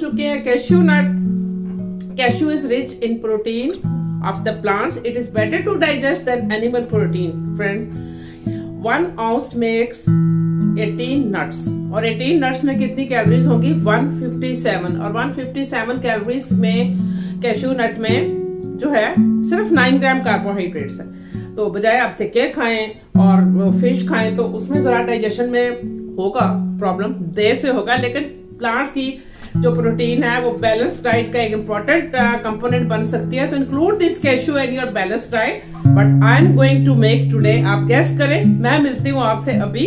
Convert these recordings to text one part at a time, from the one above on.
चुके हैं cashew nut cashew is rich in protein of the plants it is better to digest than animal protein friends one ounce makes 18 nuts. और 18 nuts में कितनी calories होंगी? 157 और 157 calories में cashew नट में जो है सिर्फ़ 9 ग्राम कार्बोहाइड्रेट्स है। तो बजाय आप टिक्के खाएँ और फ़िश खाएँ तो उसमें जरा डाइजेशन में होगा प्रॉब्लम देर से होगा लेकिन प्लांट्स की जो प्रोटीन है वो बैलेंस डाइट का एक इम्पोर्टेंट कंपोनेंट uh, बन सकती है। तो include this cashew in your balance diet but I am going to make today आप गेस करें मैं मिलती हूँ आपसे अभी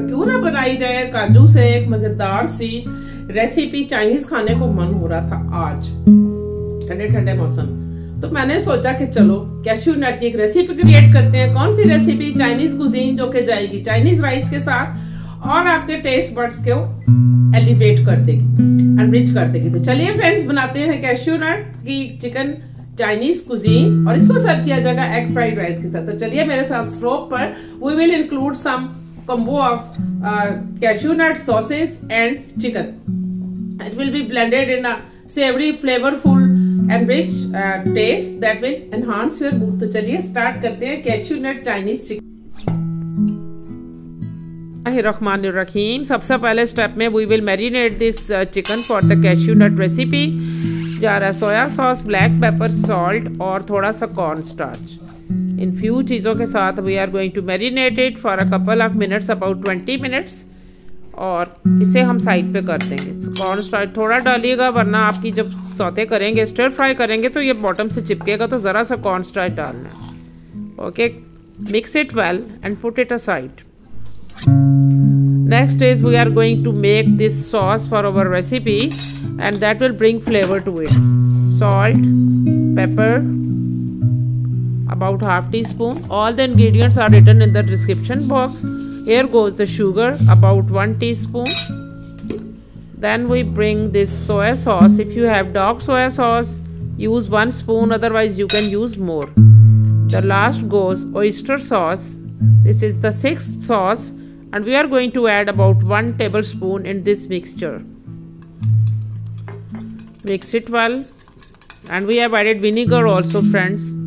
तो क्यों ना बनाई जाए? काजू से एक मज़ेदार सी रेसिपी चाइनीज़ खाने को मन हो रहा था आज। ठंडे ठंडे मौसम। तो मैंने सोचा कि चलो कैश्यू नट की एक रेसिपी क्रिएट करते हैं। कौन सी रेसिपी चाइनीज़ कुजीन जो कि जाएगी चाइनीज़ राइस के साथ और आपके टेस्ट बर्ड्स को एलिवेट कर देगी एनरिच कर देगी। तो चलिए फ्रेंड्स बनाते हैं कैश्यू नट की चिकन चाइनीज़ कुजीन और इसको सर्व किया जाएगा एग फ्राइड राइस के साथ। तो चलिए मेरे साथ स्टोव पर। We will include some combo of uh, cashew nut sauces and chicken. It will be blended in a savory, flavorful and rich taste that will enhance your mood तो चलिए start करते हैं कैश्यू नट चाइनीज़ चिकन रहीम सबसे पहले step में we will marinate this chicken for the cashew nut recipe जा रहा है soya sauce black pepper salt और थोड़ा सा कॉर्न स्टार्च इन फ्यू चीज़ों के साथ we are going to marinate it for a couple of minutes about twenty minutes और इसे हम साइड पे कर देंगे। कॉर्न स्टार्च थोड़ा डालिएगा, वरना आपकी जब सौते करेंगे स्टर फ्राई करेंगे तो ये बॉटम से चिपकेगा तो ज़रा सा कॉर्न स्टार्च डालना okay mix it well and put it aside next is we are going to make this sauce for our recipe and that will bring flavor to it. Salt, pepper about half teaspoon. All the ingredients are written in the description box. Here goes the sugar about 1 teaspoon. Then we bring this soya sauce. If you have dark soya sauce use 1 spoon otherwise you can use more. The last goes oyster sauce. This is the sixth sauce and we are going to add about 1 tablespoon in this mixture. Mix it well. And we have added vinegar also friends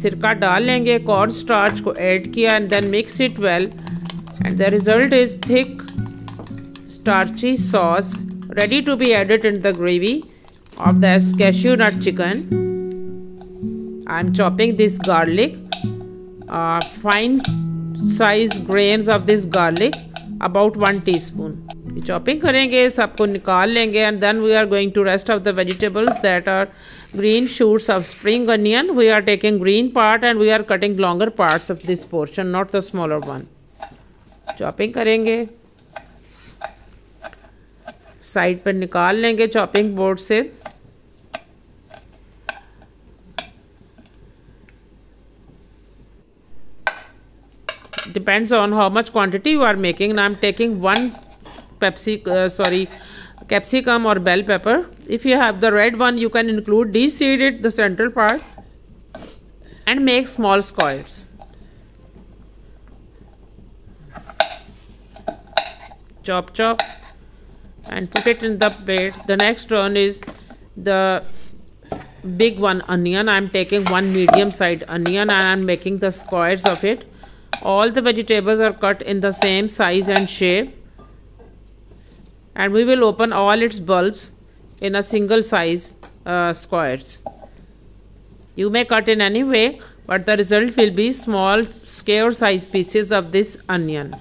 सिरका डाल लेंगे corn starch को add किया and then mix it well and the result is thick starchy sauce ready to be added in the gravy of the cashew nut chicken I am chopping this garlic fine size grains of this garlic about one teaspoon chopping करेंगे, सबको निकाल लेंगे and then we are going to rest of the vegetables that are green shoots of spring onion we are taking green part and we are cutting longer parts of this portion not the smaller one chopping करेंगे. Side पर निकाल लेंगे chopping board से. Depends on how much quantity you are making and i'm taking one pepsi uh, sorry capsicum or bell pepper. If you have the red one you can include de-seed it the central part and make small squares. Chop chop and put it in the plate. The next one is the big one onion. I'm taking one medium sized onion and i'm making the squares of it. All the vegetables are cut in the same size and shape and we will open all its bulbs in a single size uh, squares. You may cut in any way but the result will be small square size pieces of this onion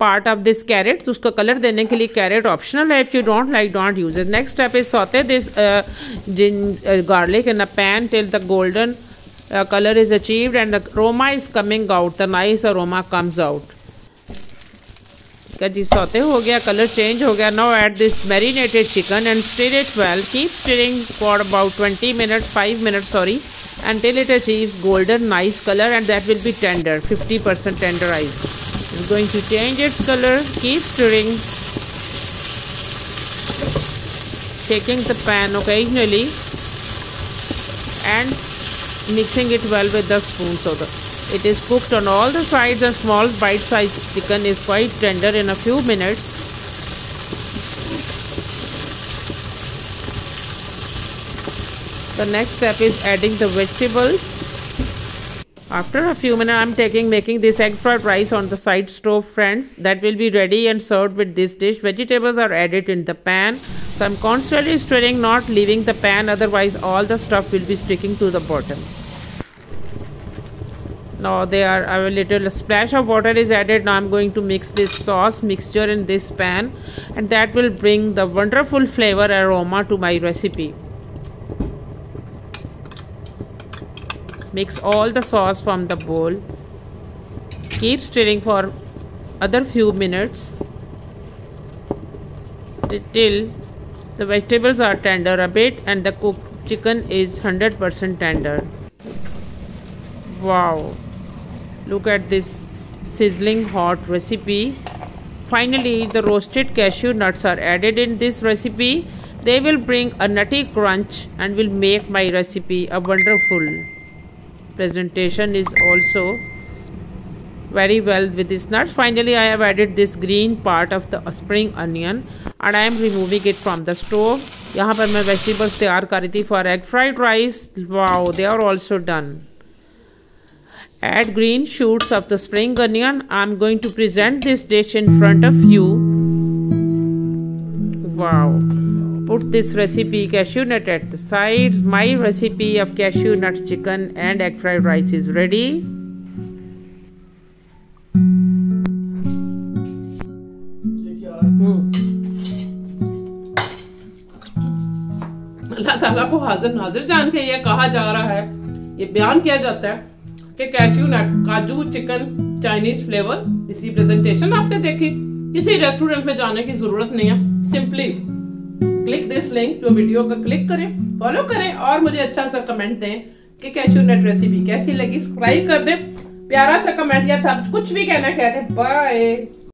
part of this carrot तो उसका colour देने के लिए carrot optional है. If you don't like don't use it next step is saute this ginger garlic in a pan till the golden colour is achieved and aroma is coming out the nice aroma comes out ठीक है जी सोते हो गया colour change हो गया. Now add this marinated chicken and stir it well keep stirring for about twenty minute five minute sorry and till it achieve golden nice colour and that will be tender fifty percent tenderize it's going to change its color keep stirring shaking the pan occasionally and mixing it well with the spoon so that it is cooked on all the sides and small bite-sized chicken is quite tender in a few minutes. The next step is adding the vegetables. After a few minutes, I'm taking making this egg fried rice on the side stove, friends. That will be ready and served with this dish. Vegetables are added in the pan. So I'm constantly stirring, not leaving the pan. Otherwise, all the stuff will be sticking to the bottom now there are a little splash of water is added now i'm going to mix this sauce mixture in this pan and that will bring the wonderful flavor aroma to my recipe mix all the sauce from the bowl keep stirring for other few minutes till the vegetables are tender a bit and the cooked chicken is 100% tender. Wow. Look at this sizzling hot recipe. Finally the roasted cashew nuts are added in this recipe. They will bring a nutty crunch and will make my recipe a wonderful presentation is also very well with this nuts finally i have added this green part of the spring onion and i am removing it from the stove यहाँ पर मैं vegetables तैयार कर रही थी for egg fried rice wow they are also done add green shoots of the spring onion i'm going to present this dish in front of you wow Put this recipe cashew nut at the sides. My recipe of cashew nuts chicken and egg fried rice is ready. अल्लाह ताला को हाजिर नाजिर जान के ये कहा जा रहा है ये बयान किया जाता है कि कैश्यू नट काजू चिकन चाइनीज़ फ्लेवर इसी प्रेजेंटेशन आपने देखी। किसी रेस्टोरेंट में जाने की ज़रूरत नहीं है। सिंपली क्लिक दिस लिंक जो वीडियो का क्लिक करें फॉलो करें और मुझे अच्छा सा कमेंट दें कि कैशू नट रेसिपी कैसी लगी। सब्सक्राइब कर दें। प्यारा सा कमेंट या था कुछ भी कहना कह दें बाय